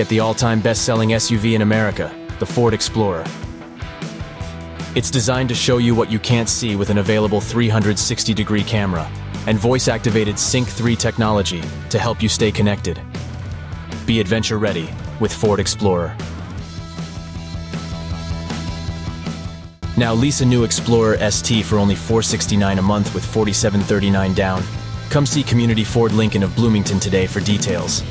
get the all-time best-selling SUV in America, the Ford Explorer. It's designed to show you what you can't see with an available 360-degree camera and voice-activated Sync 3 technology to help you stay connected. Be adventure ready with Ford Explorer. Now lease a new Explorer ST for only $469 a month with $4739 down. Come see Community Ford Lincoln of Bloomington today for details.